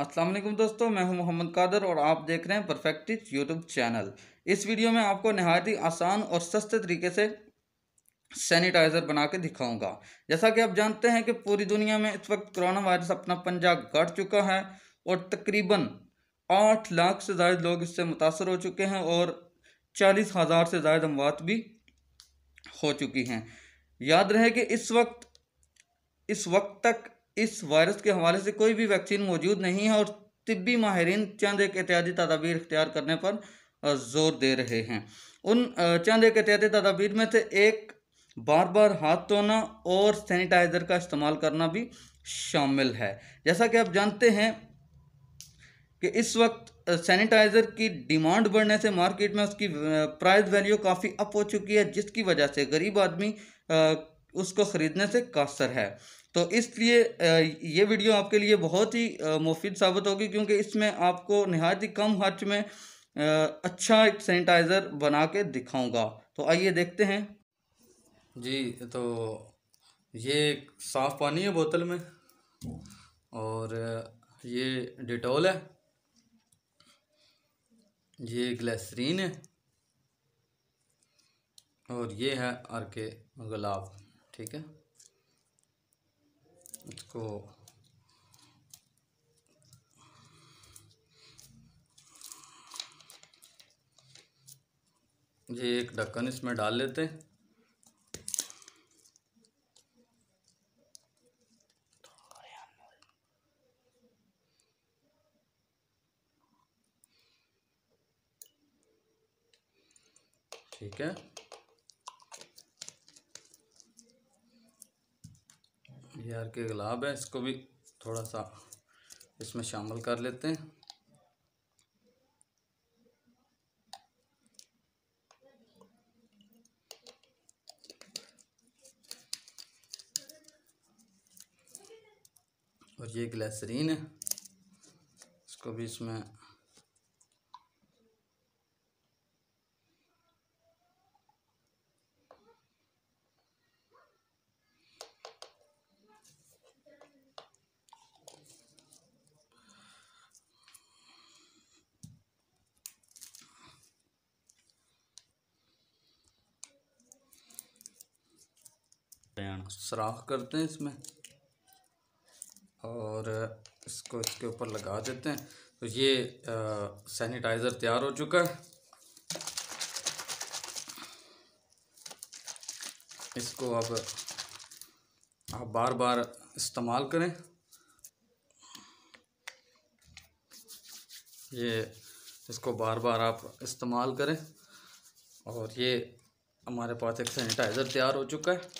वालेकुम दोस्तों, मैं हूँ मोहम्मद कादर और आप देख रहे हैं परफेक्टिव यूट्यूब चैनल। इस वीडियो में आपको नहायत ही आसान और सस्ते तरीके से सैनिटाइज़र बना के दिखाऊँगा। जैसा कि आप जानते हैं कि पूरी दुनिया में इस वक्त कोरोना वायरस अपना पंजा गढ़ चुका है और तकरीबन आठ लाख से ज़्यादा लोग इससे मुतासर हो चुके हैं और चालीस हज़ार से ज़्यादा अमवात भी हो चुकी हैं। याद रहे कि इस वक्त इस वक्त तक इस वायरस के हवाले से कोई भी वैक्सीन मौजूद नहीं है और तिब्बी माहरीन चंद एक एहतियाती तदाबीर इख्तियार करने पर ज़ोर दे रहे हैं। उन चंद एक एहतियाती तदाबीर में से एक बार बार हाथ धोना और सैनिटाइज़र का इस्तेमाल करना भी शामिल है। जैसा कि आप जानते हैं कि इस वक्त सैनिटाइज़र की डिमांड बढ़ने से मार्केट में उसकी प्राइस वैल्यू काफ़ी अप हो चुकी है, जिसकी वजह से गरीब आदमी उसको ख़रीदने से कासर है। तो इसलिए ये वीडियो आपके लिए बहुत ही मुफीद साबित होगी क्योंकि इसमें आपको नहायत ही कम खर्च में अच्छा एक सैनिटाइज़र बना के दिखाऊँगा। तो आइए देखते हैं। जी तो ये साफ़ पानी है बोतल में और ये डिटॉल है। ये ग्लेसरीन है और ये है आर के गुलाब, ठीक है? इसको ये एक ढक्कन इसमें डाल लेते हैं। ठीक है। यार के गुलाब है, इसको भी थोड़ा सा इसमें शामिल कर लेते हैं। और ये ग्लेसरीन है, इसको भी इसमें सराख करते हैं इसमें। और इसको, इसके ऊपर लगा देते हैं। तो ये सैनिटाइज़र तैयार हो चुका है। इसको अब, आप बार बार इस्तेमाल करें। ये, इसको बार बार आप इस्तेमाल करें। और ये हमारे पास एक सैनिटाइज़र तैयार हो चुका है।